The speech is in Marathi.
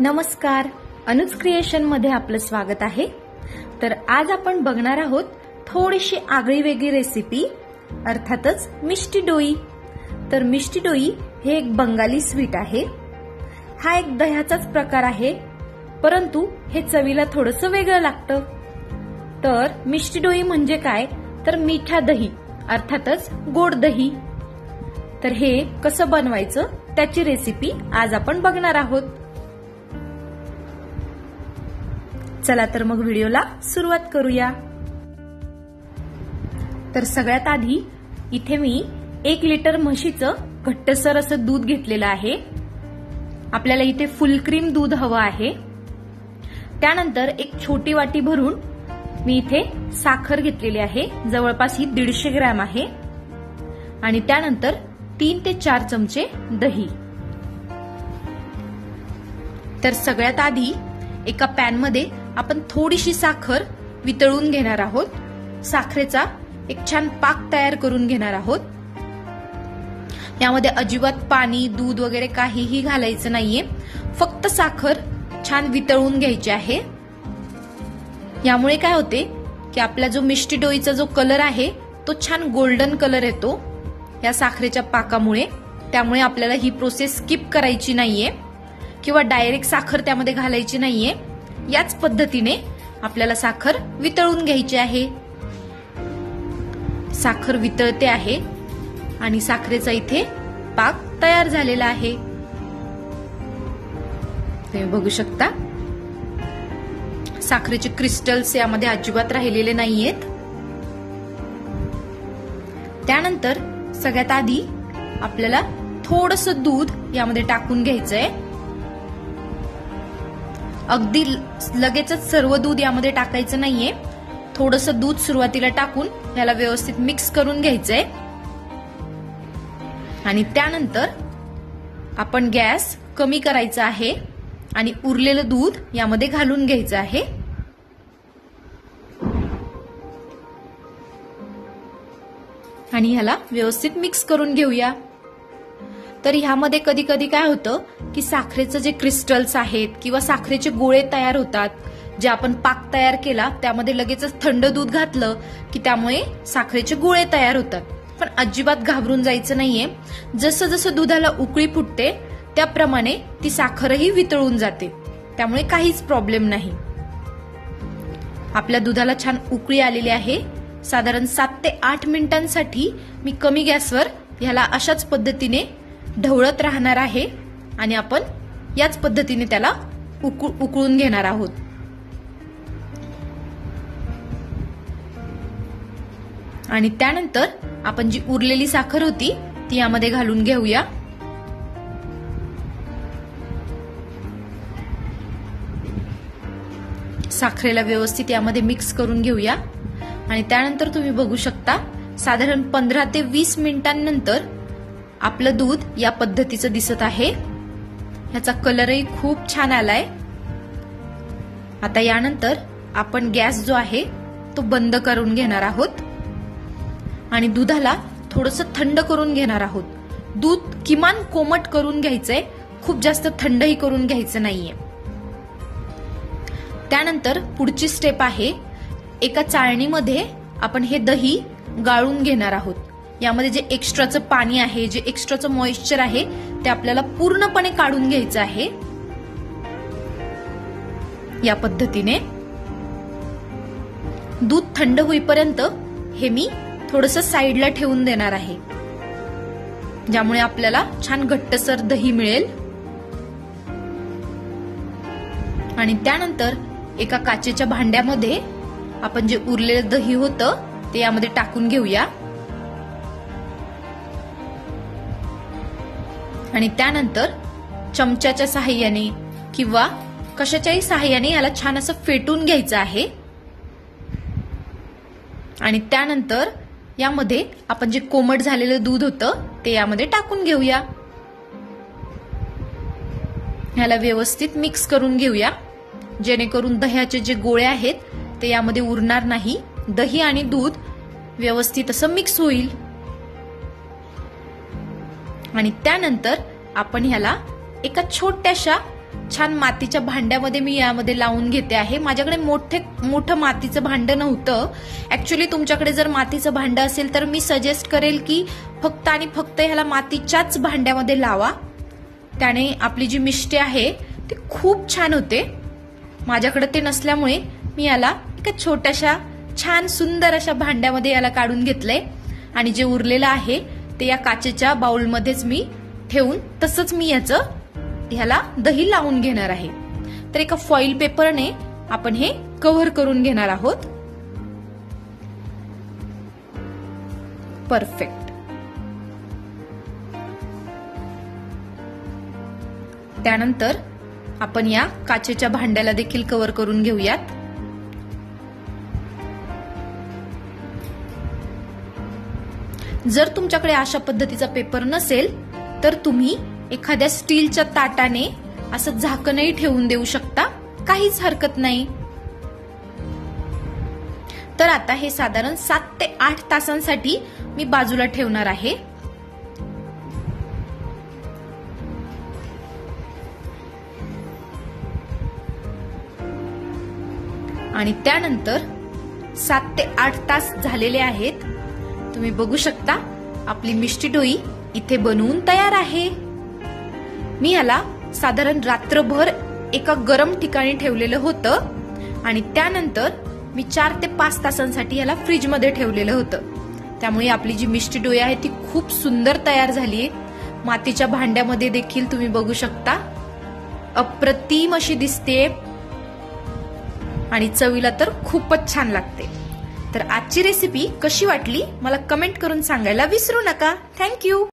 नमस्कार. अनुज क्रिएशनमध्ये आपलं स्वागत आहे. तर आज आपण बघणार आहोत थोडीशी आगळी वेगळी रेसिपी अर्थातच मिष्टी डोई. तर मिष्टी डोई हे एक बंगाली स्वीट आहे. हा एक दह्याचाच प्रकार आहे परंतु हे चवीला थोडस वेगळं लागतं. तर मिष्टी डोई म्हणजे काय? तर मिठा दही अर्थातच गोड दही. तर हे कसं बनवायचं? त्याची रेसिपी आज आपण बघणार आहोत. चला तर मग व्हिडिओला सुरुवात करूया. तर सगळ्यात आधी इथे मी एक लिटर म्हशीचं घट्टसर असं दूध घेतलेलं आहे. आपल्याला इथे फुल क्रीम दूध हवं आहे. त्यानंतर एक छोटी वाटी भरून मी इथे साखर घेतलेली आहे. जवळपास ही दीडशे ग्रॅम आहे. आणि त्यानंतर तीन ते चार चमचे दही. तर सगळ्यात आधी एका पॅनमध्ये आपण थोडीशी साखर वितळून घेणार आहोत. साखरेचा एक छान पाक तयार करून घेणार आहोत. यामध्ये अजिबात पाणी दूध वगैरे काहीही घालायचं नाहीये. फक्त साखर छान वितळून घ्यायची आहे. यामुळे काय होते की आपला जो मिष्टी डोईचा जो कलर आहे तो छान गोल्डन कलर येतो. या साखरेच्या पाकामुळे. त्यामुळे आपल्याला ही प्रोसेस स्किप करायची नाहीये. किंवा डायरेक्ट साखर त्यामध्ये घालायची नाहीये. याच पद्धतीने आपल्याला साखर वितळून घ्यायची आहे. साखर वितळते आहे आणि साखरेचा इथे पाक तयार झालेला आहे. तुम्ही बघू शकता. साखरेचे क्रिस्टल्स यामध्ये अजिबात राहिलेले नाहीयेत. त्यानंतर सगळ्यात आधी आपल्याला थोडस दूध यामध्ये टाकून घ्यायचंय. अगदी लगेचच सर्व दूध यामध्ये टाकायचं नाहीये. थोडस दूध सुरुवातीला टाकून याला व्यवस्थित मिक्स करून घ्यायचंय. आणि त्यानंतर आपण गॅस कमी करायचा आहे आणि उरलेलं दूध यामध्ये घालून घ्यायचं आहे. आणि ह्याला व्यवस्थित मिक्स करून घेऊया. तर ह्यामध्ये कधी कधी काय होतं? की साखरेचं जे क्रिस्टल्स आहेत किंवा साखरेचे गोळे तयार होतात जे आपण पाक तयार केला त्यामध्ये लगेचच थंड दूध घातलं की त्यामुळे साखरेचे गोळे तयार होतात. पण अजिबात घाबरून जायचं नाहीये. जसं जसं दुधाला उकळी फुटते त्याप्रमाणे ती साखरही वितळून जाते. त्यामुळे काहीच प्रॉब्लेम नाही. आपल्या दुधाला छान उकळी आलेली आहे. साधारण सात ते आठ मिनिटांसाठी मी कमी गॅसवर ह्याला अशाच पद्धतीने ढवळत राहणार आहे. आणि आपण याच पद्धतीने त्याला उकळून घेणार आहोत. आणि त्यानंतर आपण जी उरलेली साखर होती ती यामध्ये घालून घेऊया. साखरेला व्यवस्थित यामध्ये मिक्स करून घेऊया. आणि त्यानंतर तुम्ही बघू शकता साधारण पंधरा ते वीस मिनिटांनंतर आपलं दूध या पद्धतीचं दिसत आहे. ह्याचा कलरही खूप छान आलाय. आता यानंतर आपण गॅस जो आहे तो बंद करून घेणार आहोत. आणि दुधाला थोडस थंड करून घेणार आहोत. दूध किमान कोमट करून घ्यायचंय खूप जास्त थंडही करून घ्यायचं नाहीये. त्यानंतर पुढची स्टेप आहे एका चाळणीमध्ये आपण हे दही गाळून घेणार आहोत. यामध्ये जे एक्स्ट्राचं पाणी आहे जे एक्स्ट्राचं मॉइश्चर आहे ते आपल्याला पूर्णपणे काढून घ्यायचं आहे. या पद्धतीने दूध थंड होईपर्यंत हे मी थोडस साईडला ठेवून देणार आहे. ज्यामुळे आपल्याला छान घट्टसर दही मिळेल. आणि त्यानंतर एका काचेच्या भांड्यामध्ये आपण जे उरलेलं दही होतं ते यामध्ये टाकून घेऊया. आणि त्यानंतर चमच्याच्या सहाय्याने किंवा कशाच्याही सहाय्याने याला छान असं फेटून घ्यायचं आहे. आणि त्यानंतर यामध्ये आपण जे कोमट झालेलं दूध होतं ते यामध्ये टाकून घेऊया. ह्याला व्यवस्थित मिक्स करून घेऊया. जेणेकरून दह्याचे जे गोळे आहेत ते यामध्ये उरणार नाही. दही आणि दूध व्यवस्थित असं मिक्स होईल. आणि त्यानंतर आपण ह्याला एका छोट्याशा छान मातीच्या भांड्यामध्ये मी यामध्ये लावून घेते आहे. माझ्याकडे मोठे मोठं मातीचं भांड नव्हतं. ऍक्च्युली तुमच्याकडे जर मातीचं भांडं असेल तर मी सजेस्ट करेल की फक्त आणि फक्त ह्याला मातीच्याच भांड्यामध्ये लावा. त्याने आपली जी मिष्टी आहे ती खूप छान होते. माझ्याकडे ते नसल्यामुळे मी याला एका छोट्याशा छान सुंदर अशा भांड्यामध्ये याला काढून घेतलंय. आणि जे उरलेलं आहे ते या काचेच्या बाउलमध्येच मी ठेवून तसंच मी याचं ह्याला दही लावून घेणार आहे. तर एका फॉईल पेपरने आपण हे कव्हर करून घेणार आहोत. परफेक्ट त्यानंतर आपण या काचेच्या भांड्याला देखील कव्हर करून घेऊयात. जर तुमच्याकडे अशा पद्धतीचा पेपर नसेल तर तुम्ही एखाद्या स्टीलच्या ताटाने असं झाकणही ठेवून देऊ शकता. काहीच हरकत नाही. तर आता हे साधारण सात ते आठ तासांसाठी मी बाजूला ठेवणार आहे. आणि त्यानंतर सात ते आठ तास झालेले आहेत. तुम्ही बघू शकता आपली मिष्टी डोई इथे बनवून तयार आहे. मी याला साधारण रात्रभर एका गरम ठिकाणी ठेवलेलं होतं आणि त्यानंतर मी चार ते पाच तासांसाठी याला फ्रीजमध्ये ठेवलेलं होतं. त्यामुळे आपली जी मिष्टी डोई आहे ती खूप सुंदर तयार झाली आहे मातीच्या भांड्यामध्ये देखील तुम्ही बघू शकता. अप्रतिम अशी दिसते आणि चवीला तर खूपच छान लागते. तर आजची रेसिपी कशी वाटली? मला कमेंट करून सांगायला विसरू नका. थँक्यू